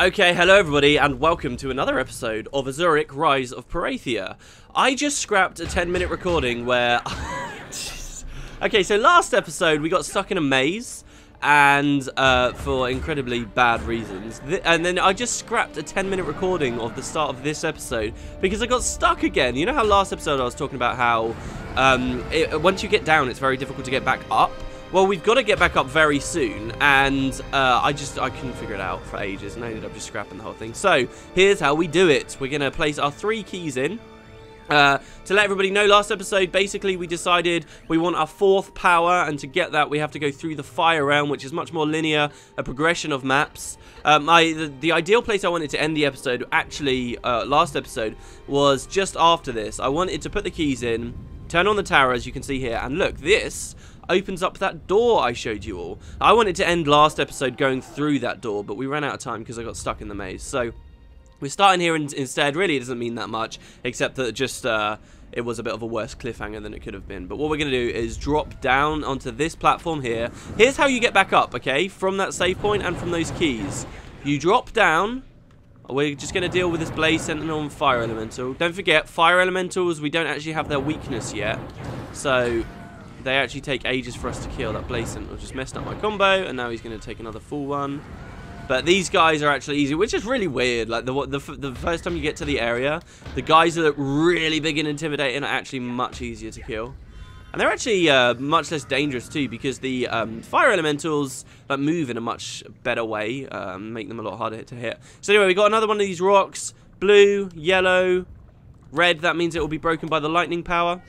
Okay, hello everybody, and welcome to another episode of Azurik Rise of Perathia. I just scrapped a 10 minute recording where... okay, so last episode we got stuck in a maze, and uh, for incredibly bad reasons. Th and then I just scrapped a 10 minute recording of the start of this episode because I got stuck again. You know how last episode I was talking about how um, it, once you get down it's very difficult to get back up? Well, we've got to get back up very soon, and uh, I just I couldn't figure it out for ages, and I ended up just scrapping the whole thing. So here's how we do it: we're gonna place our three keys in. Uh, to let everybody know, last episode, basically, we decided we want our fourth power, and to get that, we have to go through the Fire Realm, which is much more linear, a progression of maps. Um, I, the, the, ideal place I wanted to end the episode, actually, uh, last episode, was just after this. I wanted to put the keys in, turn on the tower, as you can see here, and look, this opens up that door I showed you all. I wanted to end last episode going through that door, but we ran out of time because I got stuck in the maze. So we're starting here in instead. Really, it doesn't mean that much, except that just uh, it was a bit of a worse cliffhanger than it could have been. But what we're going to do is drop down onto this platform here. Here's how you get back up, okay, from that save point and from those keys. You drop down. We're just going to deal with this Blaze Sentinel and Fire Elemental. Don't forget, Fire Elementals, we don't actually have their weakness yet. So they actually take ages for us to kill. That Blaze Sentinel just messed up my combo, and now he's going to take another full one. But these guys are actually easy, which is really weird. Like, the, the, the first time you get to the area, the guys that look really big and intimidating are actually much easier to kill. And they're actually uh, much less dangerous too because the um, fire elementals like, move in a much better way, um, make them a lot harder to hit. So anyway, we got another one of these rocks. Blue, yellow, red. That means it will be broken by the lightning power.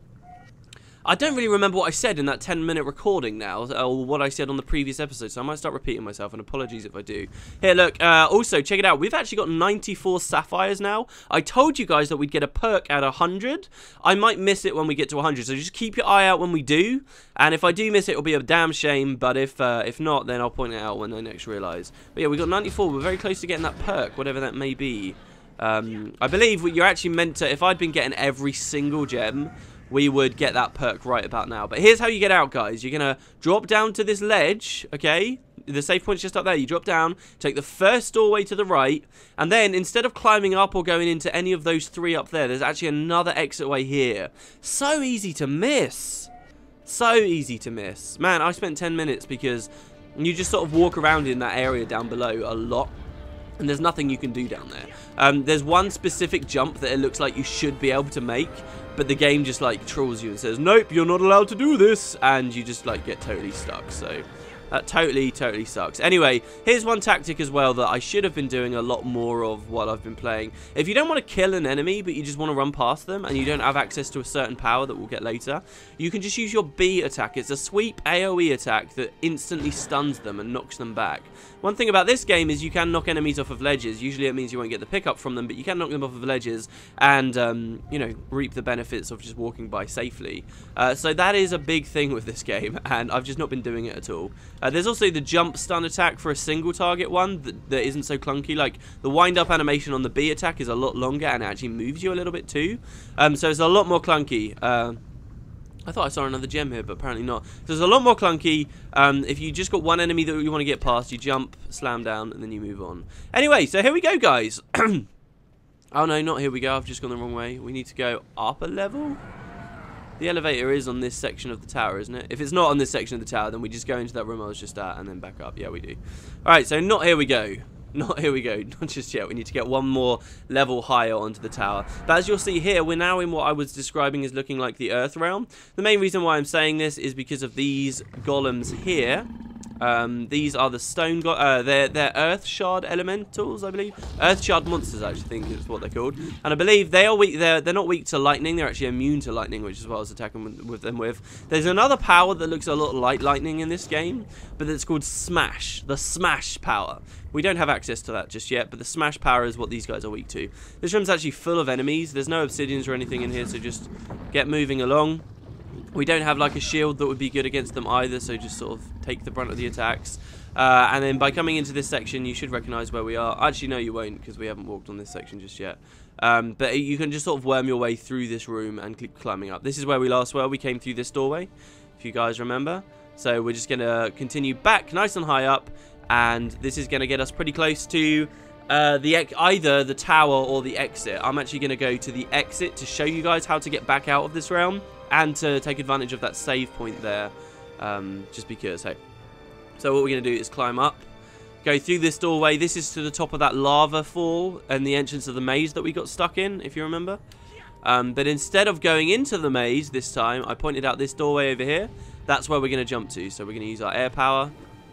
I don't really remember what I said in that 10 minute recording now, or what I said on the previous episode, so I might start repeating myself, and apologies if I do. Here, look, uh, also, check it out, we've actually got 94 sapphires now. I told you guys that we'd get a perk at 100. I might miss it when we get to 100, so just keep your eye out when we do, and if I do miss it, it'll be a damn shame, but if uh, if not, then I'll point it out when I next realise. But yeah, we got 94, we're very close to getting that perk, whatever that may be. Um, I believe you're actually meant to, if I'd been getting every single gem, we would get that perk right about now. But here's how you get out, guys. You're going to drop down to this ledge, okay? The safe point's just up there. You drop down, take the first doorway to the right, and then instead of climbing up or going into any of those three up there, there's actually another exit way here. So easy to miss. So easy to miss. Man, I spent 10 minutes because you just sort of walk around in that area down below a lot and there's nothing you can do down there. Um, there's one specific jump that it looks like you should be able to make, but the game just like trolls you and says, nope, you're not allowed to do this, and you just like get totally stuck. So that totally, totally sucks. Anyway, here's one tactic as well that I should have been doing a lot more of while I've been playing. If you don't want to kill an enemy, but you just want to run past them, and you don't have access to a certain power that we'll get later, you can just use your B attack. It's a sweep AoE attack that instantly stuns them and knocks them back. One thing about this game is you can knock enemies off of ledges. Usually it means you won't get the pickup from them, but you can knock them off of ledges and, um, you know, reap the benefits of just walking by safely. Uh, so that is a big thing with this game, and I've just not been doing it at all. Uh, there's also the jump stun attack for a single target one that, that isn't so clunky. Like the wind up animation on the B attack is a lot longer and it actually moves you a little bit too. Um, so it's a lot more clunky. Uh, I thought I saw another gem here, but apparently not. So it's a lot more clunky. Um, if you just got one enemy that you want to get past, you jump, slam down, and then you move on. Anyway, so here we go, guys. oh no, not here we go. I've just gone the wrong way. We need to go up a level. The elevator is on this section of the tower, isn't it? If it's not on this section of the tower, then we just go into that room I was just at and then back up. Yeah, we do. Alright, so not here we go. Not here we go, not just yet. We need to get one more level higher onto the tower. But as you'll see here, we're now in what I was describing as looking like the Earth Realm. The main reason why I'm saying this is because of these golems here. Um, these are the stone, uh, they're, they're earth shard elementals, I believe. Earth shard monsters, I actually think is what they're called. And I believe they are weak, they're, they're not weak to lightning, they're actually immune to lightning, which is what I was attacking with, with them with. There's another power that looks a lot like lightning in this game, but it's called Smash, the Smash power. We don't have access to that just yet, but the Smash power is what these guys are weak to. This room's actually full of enemies. There's no obsidians or anything in here, so just get moving along. We don't have like a shield that would be good against them either, so just sort of take the brunt of the attacks. Uh, and then by coming into this section, you should recognize where we are. Actually, no, you won't, because we haven't walked on this section just yet. Um, but you can just sort of worm your way through this room and keep climbing up. This is where we last were. We came through this doorway, if you guys remember. So we're just going to continue back nice and high up. And this is going to get us pretty close to uh, the either the tower or the exit. I'm actually going to go to the exit to show you guys how to get back out of this realm and to take advantage of that save point there, um, just because, hey. So what we're going to do is climb up, go through this doorway. This is to the top of that lava fall and the entrance of the maze that we got stuck in, if you remember. Um, but instead of going into the maze this time, I pointed out this doorway over here. That's where we're going to jump to. So we're going to use our air power.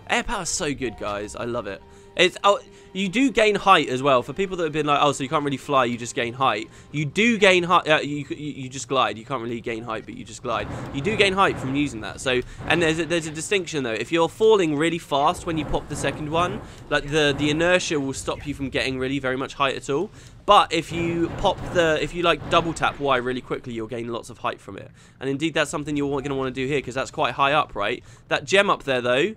Air power is so good, guys. I love it. It's oh, you do gain height as well. For people that have been like, oh, so you can't really fly, you just gain height. You do gain height. Uh, you, you, you just glide. You can't really gain height, but you just glide. You do gain height from using that. So, and there's a, there's a distinction though. If you're falling really fast when you pop the second one, like the the inertia will stop you from getting really very much height at all. But if you pop the, if you like double tap Y really quickly, you'll gain lots of height from it. And indeed, that's something you're going to want to do here because that's quite high up, right? That gem up there though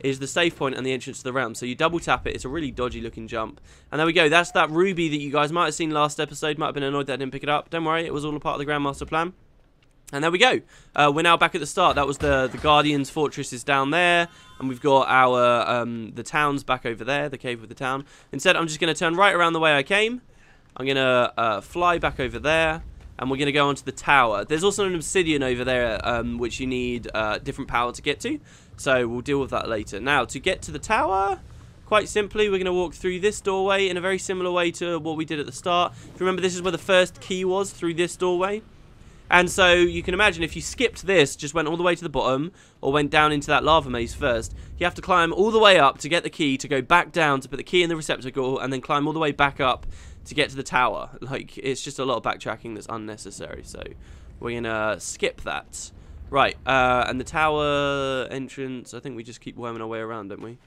is the save point and the entrance to the realm. So you double tap it. It's a really dodgy looking jump. And there we go. That's that ruby that you guys might have seen last episode. Might have been annoyed that I didn't pick it up. Don't worry. It was all a part of the Grandmaster plan. And there we go. Uh, we're now back at the start. That was the the Guardian's fortress is down there, and we've got our um, the towns back over there, the cave with the town. Instead, I'm just going to turn right around the way I came. I'm going to uh, fly back over there, and we're going to go onto the tower. There's also an obsidian over there, um, which you need uh, different power to get to. So we'll deal with that later. Now, to get to the tower, quite simply, we're going to walk through this doorway in a very similar way to what we did at the start. If you remember, this is where the first key was, through this doorway. And so you can imagine if you skipped this, just went all the way to the bottom, or went down into that lava maze first, you have to climb all the way up to get the key, to go back down to put the key in the receptacle, and then climb all the way back up to get to the tower. Like, it's just a lot of backtracking that's unnecessary, so we're going to skip that. Right, uh, and the tower entrance, I think we just keep worming our way around, don't we?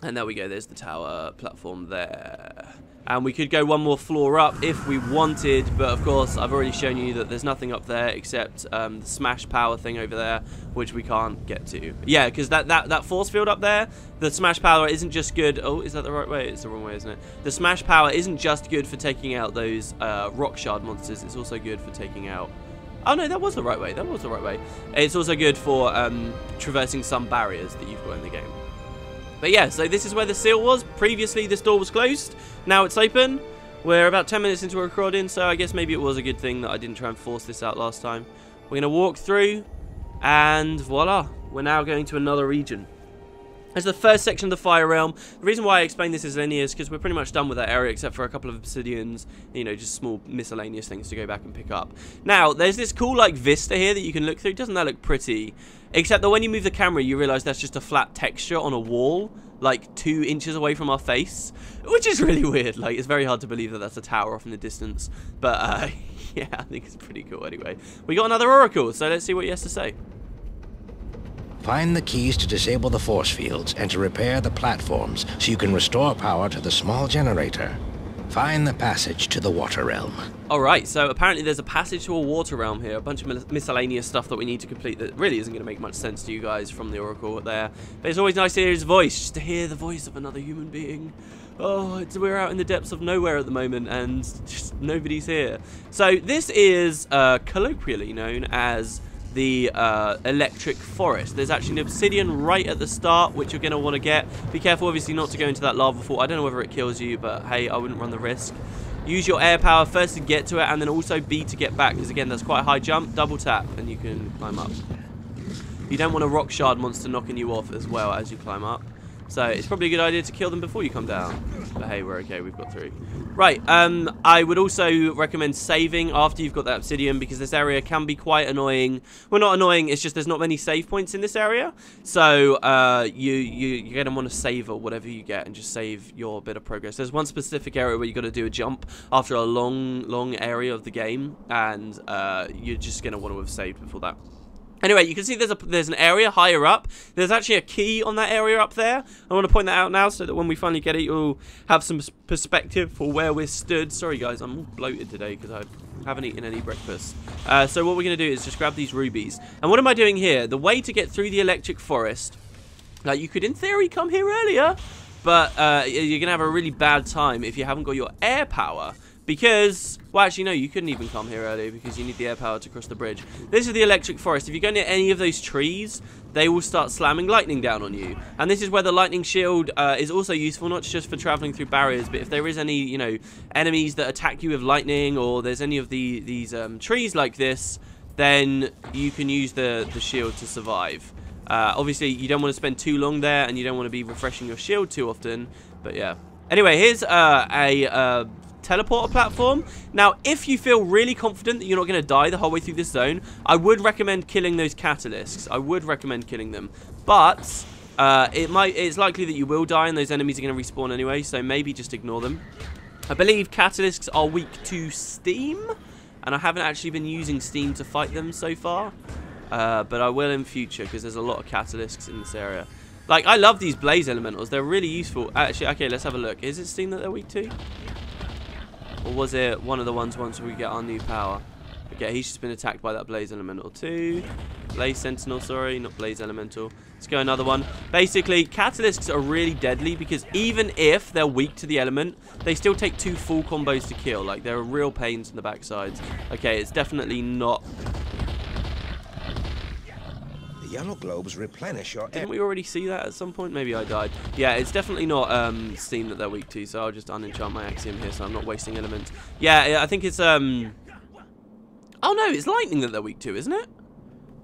And there we go, there's the tower platform there. And we could go one more floor up if we wanted, but of course I've already shown you that there's nothing up there except um, the smash power thing over there, which we can't get to. Yeah, because that, that, that force field up there, the smash power isn't just good... Oh, is that the right way? It's the wrong way, isn't it? The smash power isn't just good for taking out those uh, rock shard monsters, it's also good for taking out Oh no, that was the right way. That was the right way. It's also good for um, traversing some barriers that you've got in the game. But yeah, so this is where the seal was. Previously, this door was closed. Now it's open. We're about 10 minutes into recording, so I guess maybe it was a good thing that I didn't try and force this out last time. We're going to walk through, and voila. We're now going to another region. As the first section of the Fire Realm. The reason why I explain this as linear is because we're pretty much done with that area except for a couple of obsidians, you know, just small miscellaneous things to go back and pick up. Now, there's this cool, like, vista here that you can look through. Doesn't that look pretty? Except that when you move the camera, you realise that's just a flat texture on a wall, like, two inches away from our face, which is really weird. Like, it's very hard to believe that that's a tower off in the distance. But, uh, yeah, I think it's pretty cool anyway. We got another oracle, so let's see what he has to say. Find the keys to disable the force fields and to repair the platforms so you can restore power to the small generator. Find the passage to the water realm. Alright, so apparently there's a passage to a water realm here, a bunch of miscellaneous stuff that we need to complete that really isn't going to make much sense to you guys from the Oracle there. But it's always nice to hear his voice, just to hear the voice of another human being. Oh, we're out in the depths of nowhere at the moment and just nobody's here. So this is uh, colloquially known as the uh, electric forest. There's actually an obsidian right at the start, which you're going to want to get. Be careful, obviously, not to go into that lava fall. I don't know whether it kills you, but hey, I wouldn't run the risk. Use your air power first to get to it, and then also B to get back, because again, that's quite a high jump. Double tap, and you can climb up. You don't want a rock shard monster knocking you off as well as you climb up. So it's probably a good idea to kill them before you come down. But hey, we're okay. We've got through. Right. Um, I would also recommend saving after you've got that obsidian because this area can be quite annoying. Well, not annoying. It's just there's not many save points in this area. So uh, you you you're gonna want to save or whatever you get and just save your bit of progress. There's one specific area where you've got to do a jump after a long long area of the game, and uh, you're just gonna want to have saved before that. Anyway, you can see there's a there's an area higher up. There's actually a key on that area up there. I want to point that out now so that when we finally get it, you'll have some perspective for where we're stood. Sorry, guys, I'm bloated today because I haven't eaten any breakfast. Uh, so what we're going to do is just grab these rubies. And what am I doing here? The way to get through the electric forest, like you could in theory come here earlier, but uh, you're going to have a really bad time if you haven't got your air power Because, well, actually, no, you couldn't even come here earlier because you need the air power to cross the bridge. This is the electric forest. If you go near any of those trees, they will start slamming lightning down on you. And this is where the lightning shield uh, is also useful, not just for traveling through barriers, but if there is any, you know, enemies that attack you with lightning or there's any of the these um, trees like this, then you can use the, the shield to survive. Uh, obviously, you don't want to spend too long there, and you don't want to be refreshing your shield too often, but yeah. Anyway, here's uh, a uh, teleporter platform. Now, if you feel really confident that you're not going to die the whole way through this zone, I would recommend killing those catalysts. I would recommend killing them. But uh, it might it's likely that you will die and those enemies are going to respawn anyway, so maybe just ignore them. I believe catalysts are weak to Steam, and I haven't actually been using Steam to fight them so far. Uh, but I will in future because there's a lot of catalysts in this area. Like, I love these blaze elementals. They're really useful. Actually, okay, let's have a look. Is it Steam that they're weak to? Or was it one of the ones once we get our new power? Okay, he's just been attacked by that Blaze Elemental too. Blaze Sentinel, sorry, not Blaze Elemental. Let's go another one. Basically, Catalysts are really deadly because even if they're weak to the element, they still take two full combos to kill. Like, there are real pains in the backsides. Okay, it's definitely not The yellow globes replenish your... Didn't we already see that at some point? Maybe I died. Yeah, it's definitely not um, Steam that they're weak to, so I'll just unenchant my Axiom here so I'm not wasting elements. Yeah, I think it's... um. Oh no, it's Lightning that they're weak to, isn't it?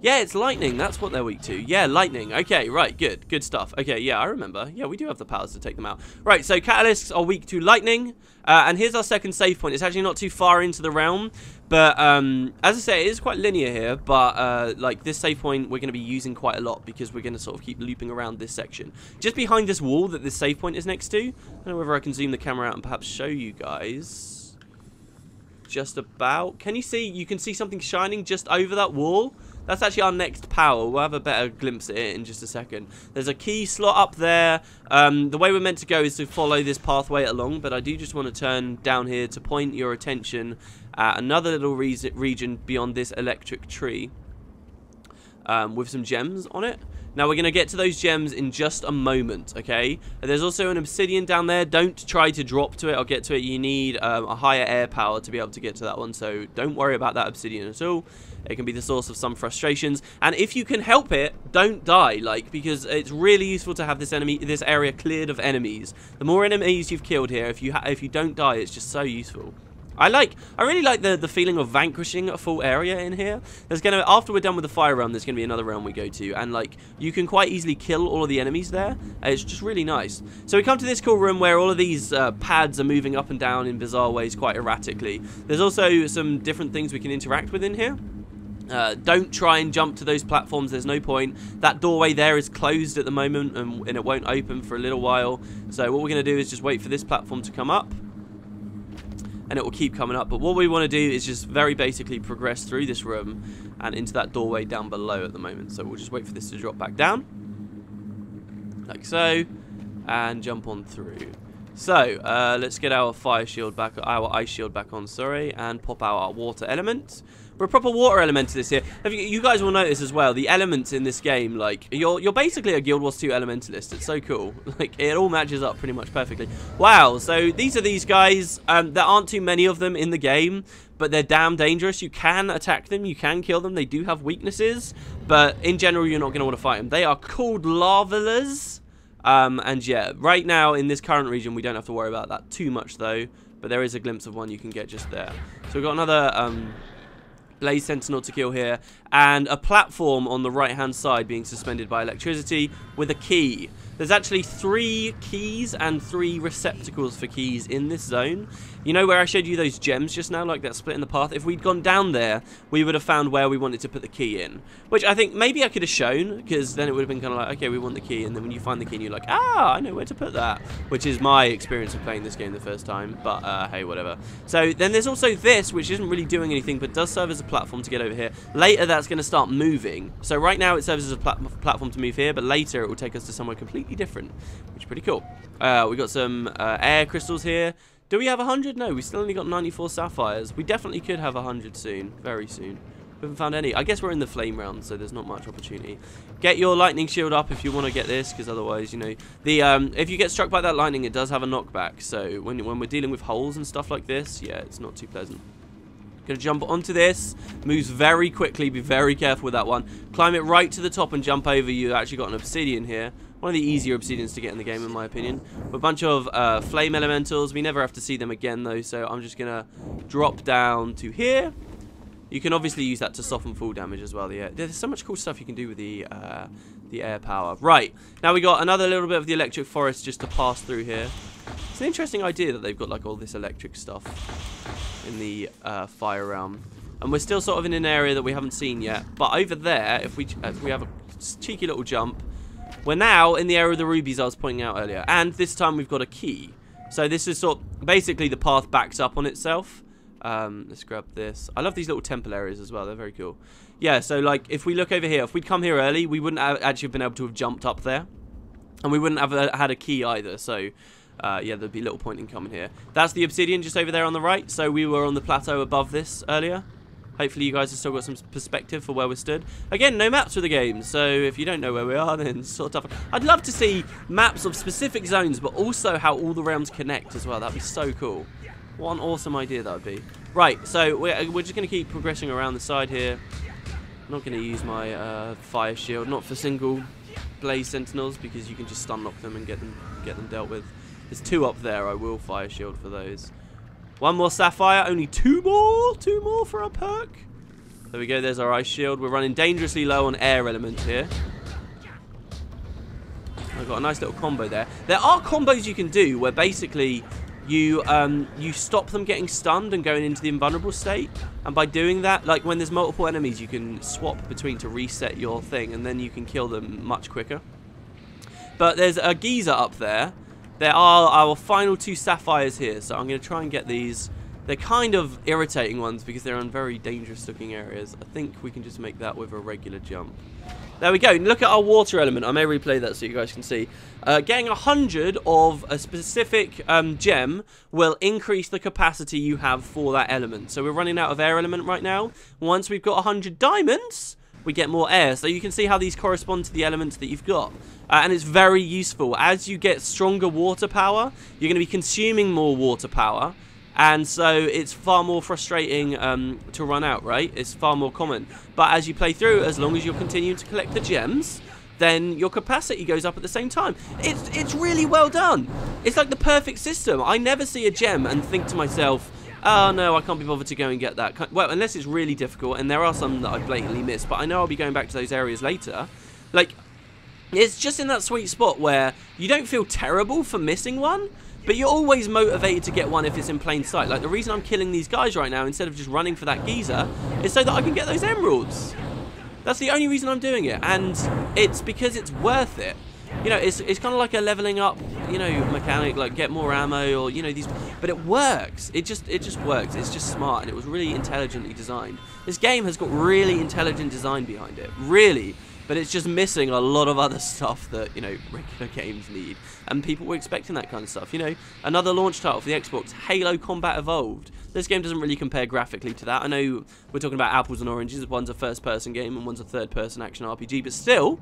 Yeah, it's lightning. That's what they're weak to. Yeah, lightning. Okay, right, good. Good stuff. Okay, yeah, I remember. Yeah, we do have the powers to take them out. Right, so catalysts are weak to lightning. Uh, and here's our second save point. It's actually not too far into the realm. But, um, as I say, it is quite linear here. But, uh, like, this save point we're going to be using quite a lot because we're going to sort of keep looping around this section. Just behind this wall that this save point is next to. I don't know whether I can zoom the camera out and perhaps show you guys. Just about. Can you see? You can see something shining just over that wall. That's actually our next power. We'll have a better glimpse at it in just a second. There's a key slot up there. Um, the way we're meant to go is to follow this pathway along, but I do just want to turn down here to point your attention at another little re region beyond this electric tree um, with some gems on it. Now we're going to get to those gems in just a moment, okay? There's also an obsidian down there. Don't try to drop to it or get to it. You need um, a higher air power to be able to get to that one, so don't worry about that obsidian at all. It can be the source of some frustrations. And if you can help it, don't die, like, because it's really useful to have this enemy, this area cleared of enemies. The more enemies you've killed here, if you if you don't die, it's just so useful. I like, I really like the, the feeling of vanquishing a full area in here. There's gonna, after we're done with the fire realm, there's gonna be another realm we go to, and like, you can quite easily kill all of the enemies there. It's just really nice. So we come to this cool room where all of these uh, pads are moving up and down in bizarre ways quite erratically. There's also some different things we can interact with in here. Uh, don't try and jump to those platforms, there's no point. That doorway there is closed at the moment and, and it won't open for a little while. So what we're going to do is just wait for this platform to come up and it will keep coming up. But what we want to do is just very basically progress through this room and into that doorway down below at the moment. So we'll just wait for this to drop back down, like so, and jump on through. So, uh, let's get our fire shield back, our ice shield back on, sorry, and pop out our water element. We're a proper water elementalist here. You guys will notice as well, the elements in this game, like, you're you're basically a Guild Wars 2 elementalist. It's so cool. Like, it all matches up pretty much perfectly. Wow, so these are these guys. Um, there aren't too many of them in the game, but they're damn dangerous. You can attack them, you can kill them. They do have weaknesses, but in general, you're not going to want to fight them. They are called Lavalers. Um, and yeah, right now in this current region, we don't have to worry about that too much though. But there is a glimpse of one you can get just there. So we've got another um, Blaze Sentinel to kill here, and a platform on the right-hand side being suspended by electricity with a key. There's actually three keys and three receptacles for keys in this zone. You know where I showed you those gems just now, like that split in the path? If we'd gone down there, we would have found where we wanted to put the key in. Which I think maybe I could have shown, because then it would have been kind of like, okay, we want the key, and then when you find the key, and you're like, ah, I know where to put that. Which is my experience of playing this game the first time, but uh, hey, whatever. So then there's also this, which isn't really doing anything, but does serve as a platform to get over here. Later, that's going to start moving. So right now, it serves as a plat platform to move here, but later it will take us to somewhere completely different, which is pretty cool. Uh, we got some uh, air crystals here. Do we have 100? No, we still only got 94 sapphires. We definitely could have 100 soon, very soon. We haven't found any. I guess we're in the flame round, so there's not much opportunity. Get your lightning shield up if you want to get this, because otherwise, you know, the um, if you get struck by that lightning, it does have a knockback. So when when we're dealing with holes and stuff like this, yeah, it's not too pleasant. Gonna jump onto this. Moves very quickly. Be very careful with that one. Climb it right to the top and jump over. You actually got an obsidian here. One of the easier obsidians to get in the game, in my opinion. A bunch of uh, flame elementals. We never have to see them again, though, so I'm just gonna drop down to here. You can obviously use that to soften fall damage as well. The There's so much cool stuff you can do with the uh, the air power. Right, now we got another little bit of the electric forest just to pass through here. It's an interesting idea that they've got like all this electric stuff in the uh, fire realm. And we're still sort of in an area that we haven't seen yet. But over there, if we if we have a cheeky little jump, we're now in the area of the rubies I was pointing out earlier. And this time we've got a key. So this is sort of, basically the path backs up on itself. Um, let's grab this. I love these little temple areas as well. They're very cool. Yeah, so like if we look over here, if we'd come here early, we wouldn't have actually been able to have jumped up there. And we wouldn't have uh, had a key either. So uh, yeah, there'd be little point in coming here. That's the obsidian just over there on the right. So we were on the plateau above this earlier. Hopefully you guys have still got some perspective for where we stood. Again, no maps for the game, so if you don't know where we are, then sort of. I'd love to see maps of specific zones, but also how all the realms connect as well. That'd be so cool. What an awesome idea that would be. Right, so we're, we're just going to keep progressing around the side here. I'm not going to use my uh, fire shield, not for single blaze sentinels, because you can just stun lock them and get them get them dealt with. There's two up there. I will fire shield for those. One more sapphire. Only two more. Two more for our perk. There we go. There's our ice shield. We're running dangerously low on air elements here. I've got a nice little combo there. There are combos you can do where basically you um, you stop them getting stunned and going into the invulnerable state. And by doing that, like when there's multiple enemies, you can swap between to reset your thing, and then you can kill them much quicker. But there's a geezer up there there are our final two sapphires here, so I'm going to try and get these. They're kind of irritating ones because they're in very dangerous looking areas. I think we can just make that with a regular jump. There we go. Look at our water element. I may replay that so you guys can see. Uh, getting 100 of a specific um, gem will increase the capacity you have for that element. So we're running out of air element right now. Once we've got 100 diamonds, we get more air. So you can see how these correspond to the elements that you've got. Uh, and it's very useful. As you get stronger water power, you're going to be consuming more water power. And so it's far more frustrating um, to run out, right? It's far more common. But as you play through, as long as you're continuing to collect the gems, then your capacity goes up at the same time. It's, it's really well done. It's like the perfect system. I never see a gem and think to myself, oh no, I can't be bothered to go and get that. Well, unless it's really difficult, and there are some that I've blatantly missed, but I know I'll be going back to those areas later. Like, it's just in that sweet spot where you don't feel terrible for missing one, but you're always motivated to get one if it's in plain sight. Like, the reason I'm killing these guys right now, instead of just running for that geyser, is so that I can get those emeralds. That's the only reason I'm doing it, and it's because it's worth it you know, it's, it's kind of like a leveling up, you know, mechanic, like get more ammo or, you know, these, but it works. It just, it just works. It's just smart and it was really intelligently designed. This game has got really intelligent design behind it, really, but it's just missing a lot of other stuff that, you know, regular games need. And people were expecting that kind of stuff, you know. Another launch title for the Xbox, Halo Combat Evolved. This game doesn't really compare graphically to that. I know we're talking about apples and oranges. One's a first-person game and one's a third-person action RPG, but still,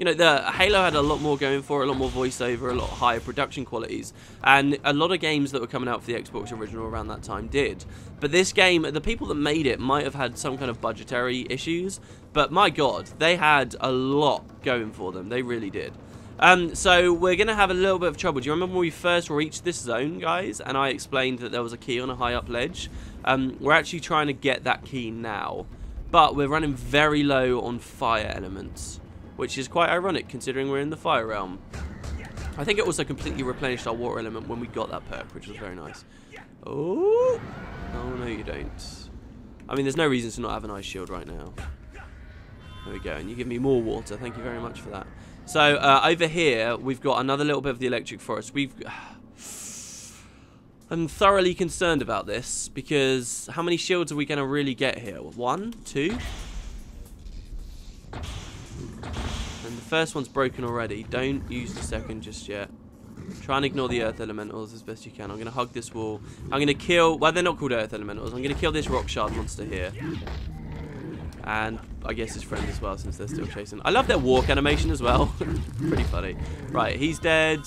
you know, the Halo had a lot more going for it, a lot more voiceover, a lot higher production qualities, and a lot of games that were coming out for the Xbox original around that time did. But this game, the people that made it might have had some kind of budgetary issues, but my god, they had a lot going for them. They really did. Um, so we're going to have a little bit of trouble. Do you remember when we first reached this zone, guys, and I explained that there was a key on a high up ledge? Um, we're actually trying to get that key now, but we're running very low on fire elements which is quite ironic considering we're in the fire realm. I think it also completely replenished our water element when we got that perk, which was very nice. Oh! Oh, no you don't. I mean, there's no reason to not have an ice shield right now. There we go, and you give me more water. Thank you very much for that. So, uh, over here, we've got another little bit of the electric forest. We've... I'm thoroughly concerned about this, because how many shields are we going to really get here? One? Two? First one's broken already. Don't use the second just yet. Try and ignore the earth elementals as best you can. I'm going to hug this wall. I'm going to kill... Well, they're not called earth elementals. I'm going to kill this rock shard monster here. And I guess his friend as well, since they're still chasing. I love their walk animation as well. Pretty funny. Right, he's dead.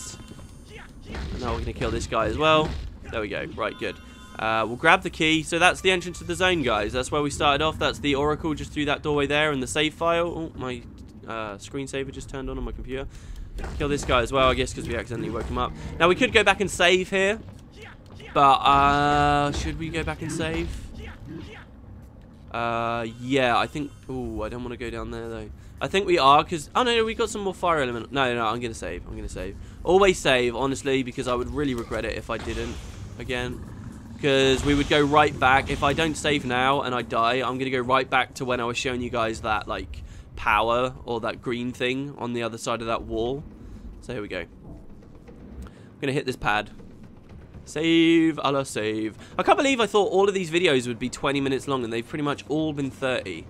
And now we're going to kill this guy as well. There we go. Right, good. Uh, we'll grab the key. So that's the entrance to the zone, guys. That's where we started off. That's the oracle just through that doorway there and the save file. Oh, my uh, screensaver just turned on on my computer. Kill this guy as well, I guess, because we accidentally woke him up. Now, we could go back and save here. But, uh, should we go back and save? Uh, yeah, I think... Oh, I don't want to go down there, though. I think we are, because... Oh, no, no, we got some more fire element. No, no, I'm going to save. I'm going to save. Always save, honestly, because I would really regret it if I didn't again. Because we would go right back. If I don't save now and I die, I'm going to go right back to when I was showing you guys that, like, power or that green thing on the other side of that wall. So here we go. I'm going to hit this pad. Save, a la save. I can't believe I thought all of these videos would be 20 minutes long and they've pretty much all been 30.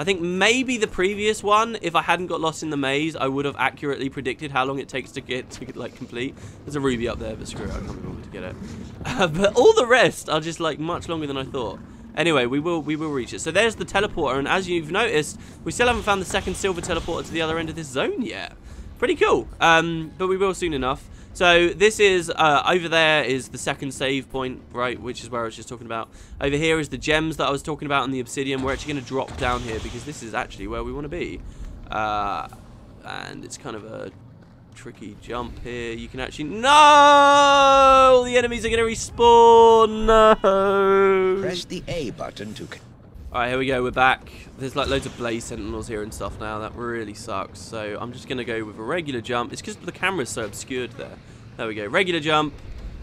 I think maybe the previous one, if I hadn't got lost in the maze, I would have accurately predicted how long it takes to get to like complete. There's a ruby up there, but screw it, I can't remember to get it. Uh, but all the rest are just like much longer than I thought. Anyway, we will we will reach it. So there's the teleporter, and as you've noticed, we still haven't found the second silver teleporter to the other end of this zone yet. Pretty cool. Um, but we will soon enough. So this is, uh, over there is the second save point, right, which is where I was just talking about. Over here is the gems that I was talking about in the obsidian. We're actually going to drop down here because this is actually where we want to be. Uh, and it's kind of a tricky jump here. You can actually... No! The enemies are going to respawn! No! Press the A button to... Alright, here we go, we're back. There's like loads of blaze sentinels here and stuff now. That really sucks. So I'm just going to go with a regular jump. It's because the camera's so obscured there. There we go. Regular jump.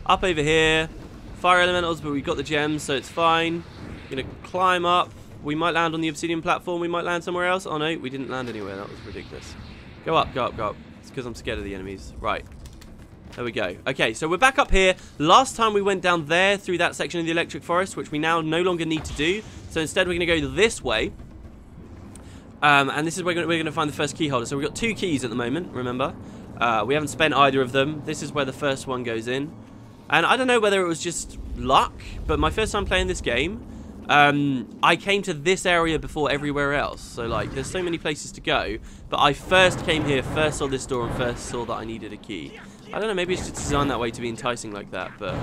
Up over here. Fire elementals, but we've got the gems, so it's fine. Going to climb up. We might land on the obsidian platform. We might land somewhere else. Oh no, we didn't land anywhere. That was ridiculous. Go up, go up, go up. It's because I'm scared of the enemies. Right. There we go. Okay, so we're back up here. Last time we went down there through that section of the electric forest, which we now no longer need to do. So instead we're going to go this way. Um, and this is where we're going to find the first key holder. So we've got two keys at the moment, remember. Uh, we haven't spent either of them. This is where the first one goes in. And I don't know whether it was just luck, but my first time playing this game, um, I came to this area before everywhere else. So, like, there's so many places to go. But I first came here, first saw this door, and first saw that I needed a key. I don't know, maybe it's just designed that way to be enticing like that, but...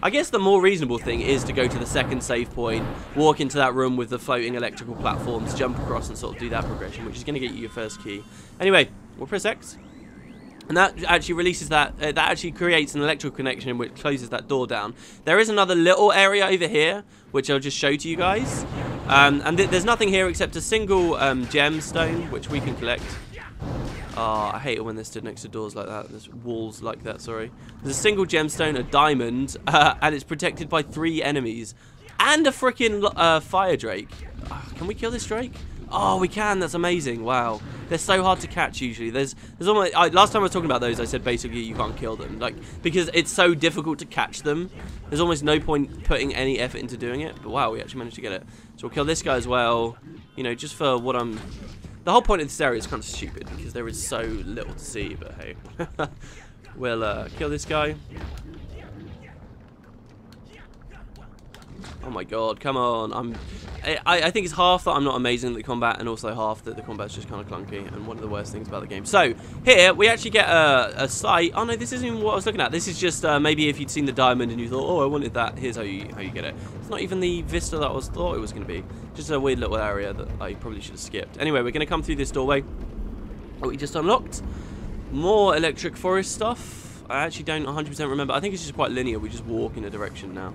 I guess the more reasonable thing is to go to the second save point, walk into that room with the floating electrical platforms, jump across and sort of do that progression, which is going to get you your first key. Anyway, we'll press X. And that actually releases that, uh, that actually creates an electrical connection which closes that door down. There is another little area over here, which I'll just show to you guys. Um, and th there's nothing here except a single um, gemstone, which we can collect. Oh, I hate it when they're stood next to doors like that. There's walls like that, sorry. There's a single gemstone, a diamond, uh, and it's protected by three enemies. And a freaking uh, fire drake. Uh, can we kill this drake? Oh, we can. That's amazing. Wow. They're so hard to catch usually. There's there's almost I, last time I was talking about those, I said basically you can't kill them, like because it's so difficult to catch them. There's almost no point putting any effort into doing it. But wow, we actually managed to get it. So we'll kill this guy as well. You know, just for what I'm the whole point of this area is kind of stupid because there is so little to see, but hey. we'll uh, kill this guy. Oh my god, come on. I'm I, I think it's half that I'm not amazing at the combat and also half that the combat's just kind of clunky and one of the worst things about the game. So, here we actually get a, a sight. Oh no, this isn't even what I was looking at. This is just uh, maybe if you'd seen the diamond and you thought, oh, I wanted that, here's how you, how you get it. It's not even the vista that I was thought it was going to be. Just a weird little area that I probably should have skipped. Anyway, we're going to come through this doorway that we just unlocked. More electric forest stuff. I actually don't 100% remember. I think it's just quite linear. We just walk in a direction now.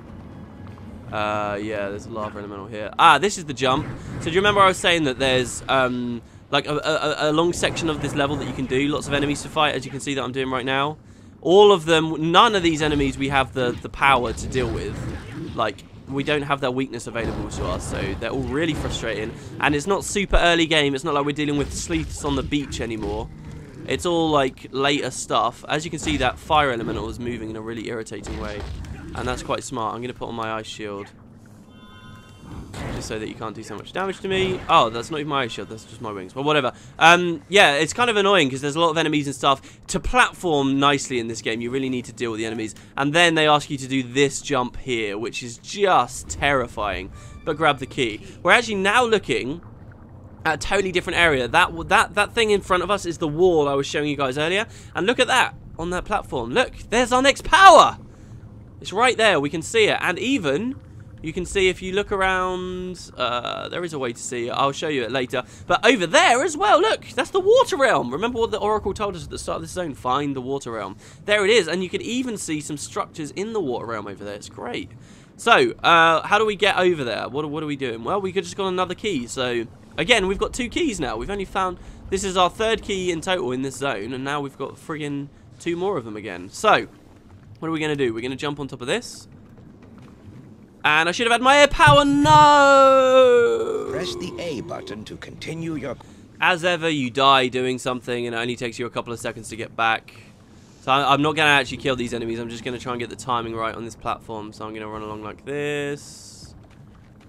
Uh, yeah, there's a lava elemental here. Ah, this is the jump. So do you remember I was saying that there's um, like a, a, a, long section of this level that you can do, lots of enemies to fight, as you can see that I'm doing right now. All of them, none of these enemies we have the, the power to deal with. Like, we don't have their weakness available to us, so they're all really frustrating. And it's not super early game, it's not like we're dealing with sleuths on the beach anymore. It's all like later stuff. As you can see, that fire elemental is moving in a really irritating way. And that's quite smart. I'm going to put on my ice shield. Just so that you can't do so much damage to me. Oh, that's not even my shield, that's just my wings. But whatever. Um, yeah, it's kind of annoying because there's a lot of enemies and stuff. To platform nicely in this game, you really need to deal with the enemies. And then they ask you to do this jump here, which is just terrifying. But grab the key. We're actually now looking at a totally different area. That, that, that thing in front of us is the wall I was showing you guys earlier. And look at that on that platform. Look, there's our next power! It's right there, we can see it. And even, you can see if you look around, uh, there is a way to see it. I'll show you it later. But over there as well, look, that's the water realm. Remember what the Oracle told us at the start of this zone? Find the water realm. There it is, and you can even see some structures in the water realm over there. It's great. So, uh, how do we get over there? What, what are we doing? Well, we could just got another key. So, again, we've got two keys now. We've only found, this is our third key in total in this zone, and now we've got friggin' two more of them again. So, what are we going to do? We're going to jump on top of this. And I should have had my air power. No! Press the A button to continue your... As ever, you die doing something and it only takes you a couple of seconds to get back. So I'm not going to actually kill these enemies. I'm just going to try and get the timing right on this platform. So I'm going to run along like this.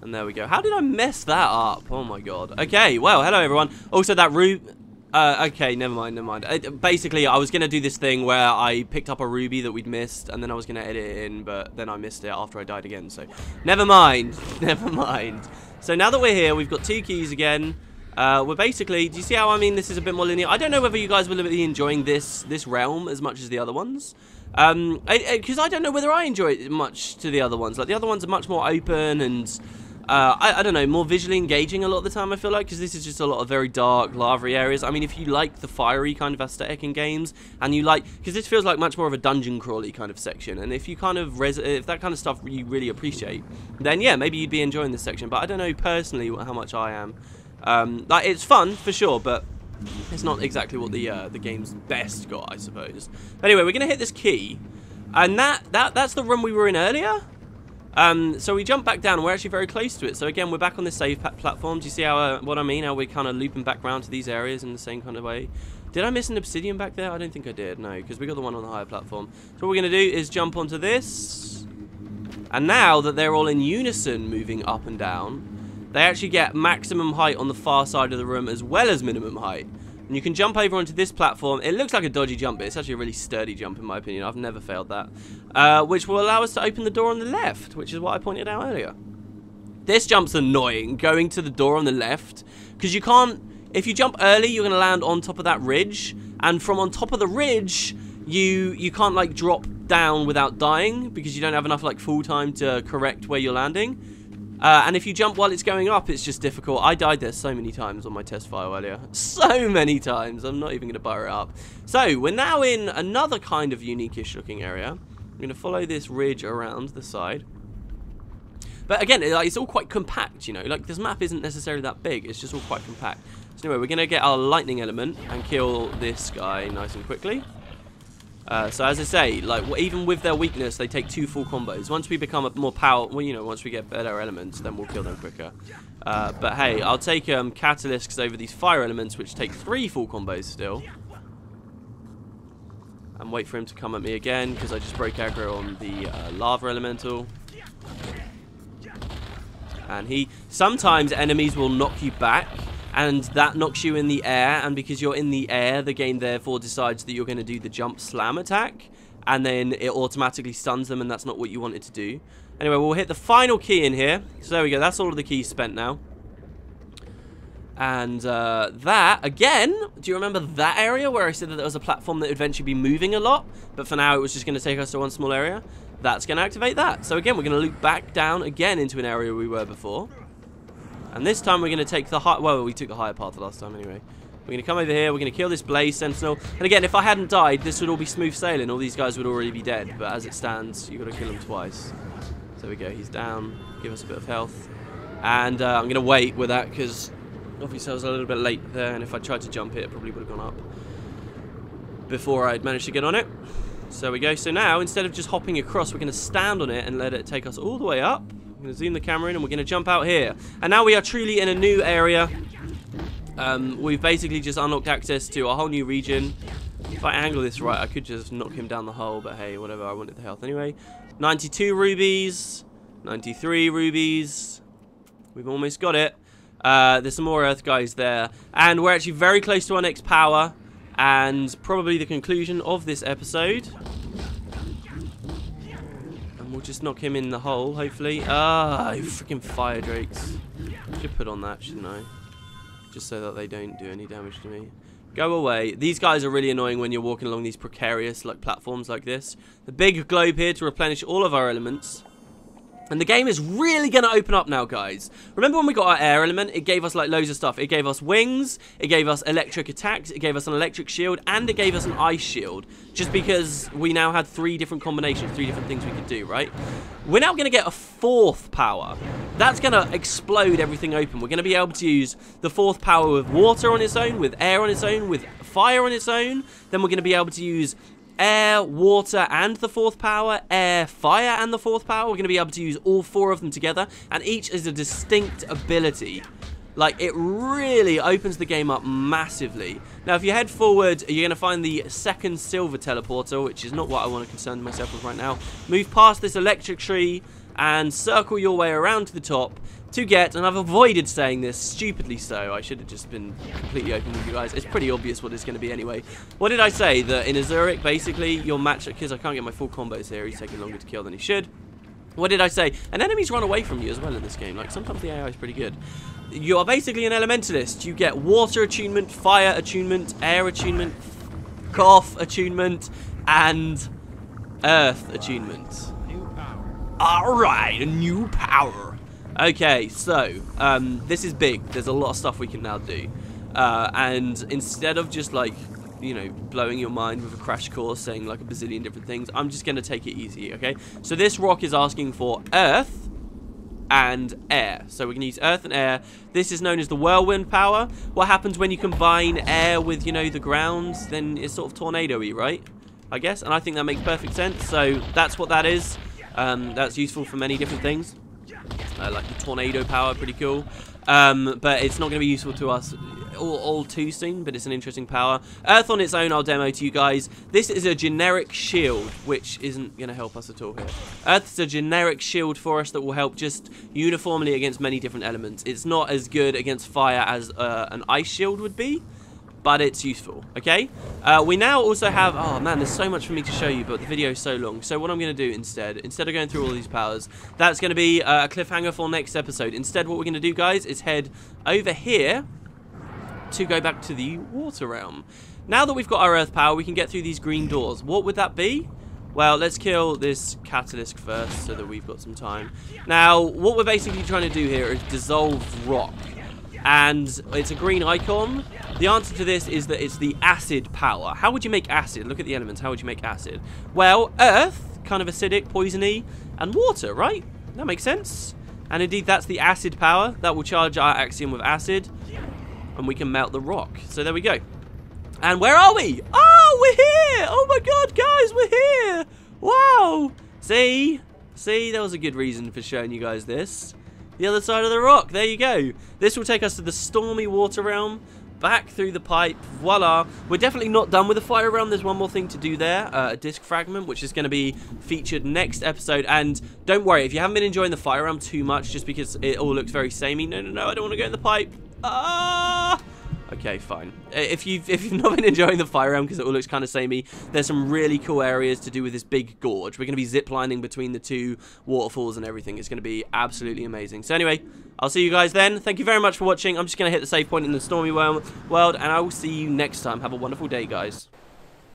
And there we go. How did I mess that up? Oh my god. Okay, well, hello everyone. Also, that room... Uh, okay, never mind, never mind. Uh, basically, I was going to do this thing where I picked up a ruby that we'd missed, and then I was going to edit it in, but then I missed it after I died again, so... Never mind, never mind. So now that we're here, we've got two keys again. Uh, we're basically... Do you see how I mean this is a bit more linear? I don't know whether you guys will be enjoying this this realm as much as the other ones. Um, Because I, I, I don't know whether I enjoy it much to the other ones. Like, the other ones are much more open and uh, I, I, don't know, more visually engaging a lot of the time, I feel like, because this is just a lot of very dark, lavery areas. I mean, if you like the fiery kind of aesthetic in games, and you like, because this feels like much more of a dungeon crawly kind of section, and if you kind of, res if that kind of stuff you really appreciate, then yeah, maybe you'd be enjoying this section, but I don't know personally how much I am. Um, like, it's fun, for sure, but it's not exactly what the uh, the game's best got, I suppose. Anyway, we're going to hit this key, and that, that that's the room we were in earlier? Um, so we jump back down, we're actually very close to it. So again, we're back on this save platform. Do you see how uh, what I mean? How we're kind of looping back around to these areas in the same kind of way. Did I miss an obsidian back there? I don't think I did, no, because we got the one on the higher platform. So what we're going to do is jump onto this. And now that they're all in unison moving up and down, they actually get maximum height on the far side of the room as well as minimum height. And you can jump over onto this platform. It looks like a dodgy jump, but it's actually a really sturdy jump in my opinion. I've never failed that. Uh, which will allow us to open the door on the left, which is what I pointed out earlier. This jump's annoying, going to the door on the left, because you can't... If you jump early, you're going to land on top of that ridge, and from on top of the ridge, you you can't, like, drop down without dying, because you don't have enough, like, full time to correct where you're landing. Uh, and if you jump while it's going up, it's just difficult. I died there so many times on my test file earlier. So many times. I'm not even going to butter it up. So, we're now in another kind of unique-ish looking area. I'm going to follow this ridge around the side. But again, it's all quite compact, you know. Like, this map isn't necessarily that big. It's just all quite compact. So anyway, we're going to get our lightning element and kill this guy nice and quickly. Uh, so as I say, like even with their weakness, they take two full combos. Once we become a more power, well, you know, once we get better elements, then we'll kill them quicker. Uh, but hey, I'll take um, catalysts over these fire elements, which take three full combos still. And wait for him to come at me again, because I just broke aggro on the uh, lava elemental. And he, sometimes enemies will knock you back and that knocks you in the air and because you're in the air the game therefore decides that you're going to do the jump slam attack and then it automatically stuns them and that's not what you wanted to do anyway we'll hit the final key in here so there we go that's all of the keys spent now and uh, that, again, do you remember that area where I said that there was a platform that would eventually be moving a lot, but for now it was just going to take us to one small area? That's going to activate that. So again, we're going to loop back down again into an area we were before. And this time we're going to take the high... Well, we took the higher path the last time anyway. We're going to come over here. We're going to kill this Blaze Sentinel. And again, if I hadn't died, this would all be smooth sailing. All these guys would already be dead. But as it stands, you've got to kill them twice. So we go. He's down. Give us a bit of health. And uh, I'm going to wait with that because obviously I was a little bit late there. And if I tried to jump it, it probably would have gone up before I'd managed to get on it. So we go. So now, instead of just hopping across, we're going to stand on it and let it take us all the way up going to zoom the camera in and we're going to jump out here. And now we are truly in a new area. Um, we've basically just unlocked access to a whole new region. If I angle this right, I could just knock him down the hole, but hey, whatever, I wanted the health anyway. 92 rubies, 93 rubies, We've almost got it. Uh, there's some more Earth guys there. And we're actually very close to our next power. And probably the conclusion of this episode. Just knock him in the hole, hopefully. Ah, freaking fire drakes. Should put on that, shouldn't I? Just so that they don't do any damage to me. Go away. These guys are really annoying when you're walking along these precarious like platforms like this. The big globe here to replenish all of our elements. And the game is really going to open up now, guys. Remember when we got our air element? It gave us, like, loads of stuff. It gave us wings, it gave us electric attacks, it gave us an electric shield, and it gave us an ice shield. Just because we now had three different combinations, three different things we could do, right? We're now going to get a fourth power. That's going to explode everything open. We're going to be able to use the fourth power with water on its own, with air on its own, with fire on its own. Then we're going to be able to use air, water, and the fourth power, air, fire, and the fourth power. We're going to be able to use all four of them together, and each is a distinct ability. Like, it really opens the game up massively. Now, if you head forward, you're going to find the second silver teleporter, which is not what I want to concern myself with right now. Move past this electric tree and circle your way around to the top to get, and I've avoided saying this, stupidly so, I should have just been completely open with you guys, it's pretty obvious what it's going to be anyway. What did I say? That in Azurik, basically, your match, because I can't get my full combos here, he's taking longer to kill than he should. What did I say? And enemies run away from you as well in this game, like sometimes the AI is pretty good. You are basically an elementalist, you get water attunement, fire attunement, air attunement, cough attunement, and earth attunement. Alright, a new power. Okay, so, um, this is big. There's a lot of stuff we can now do. Uh, and instead of just, like, you know, blowing your mind with a crash course saying, like, a bazillion different things, I'm just going to take it easy, okay? So this rock is asking for earth and air. So we can use earth and air. This is known as the whirlwind power. What happens when you combine air with, you know, the ground? Then it's sort of tornado-y, right? I guess. And I think that makes perfect sense. So that's what that is. Um, that's useful for many different things. Uh, like the tornado power, pretty cool. Um, but it's not going to be useful to us all, all, too soon, but it's an interesting power. Earth on its own, I'll demo to you guys. This is a generic shield, which isn't going to help us at all here. Earth is a generic shield for us that will help just uniformly against many different elements. It's not as good against fire as uh, an ice shield would be, but it's useful, okay? Uh, we now also have, oh man, there's so much for me to show you, but the video is so long. So what I'm going to do instead, instead of going through all these powers, that's going to be uh, a cliffhanger for next episode. Instead, what we're going to do, guys, is head over here to go back to the water realm. Now that we've got our earth power, we can get through these green doors. What would that be? Well, let's kill this Catalisk first so that we've got some time. Now, what we're basically trying to do here is dissolve rock and it's a green icon. The answer to this is that it's the acid power. How would you make acid? Look at the elements. How would you make acid? Well, earth, kind of acidic, poisony, and water, right? That makes sense. And indeed, that's the acid power. That will charge our axiom with acid, and we can melt the rock. So there we go. And where are we? Oh, we're here! Oh my god, guys, we're here! Wow! See? See, that was a good reason for showing you guys this the other side of the rock. There you go. This will take us to the stormy water realm. Back through the pipe. Voila. We're definitely not done with the fire realm. There's one more thing to do there. Uh, a disc fragment, which is going to be featured next episode. And don't worry, if you haven't been enjoying the fire realm too much, just because it all looks very samey. No, no, no, I don't want to go in the pipe. Ah! Okay, fine. Uh, if you've, if you've not been enjoying the fire realm because it all looks kind of samey, there's some really cool areas to do with this big gorge. We're going to be ziplining between the two waterfalls and everything. It's going to be absolutely amazing. So anyway, I'll see you guys then. Thank you very much for watching. I'm just going to hit the save point in the Stormy World, and I will see you next time. Have a wonderful day, guys.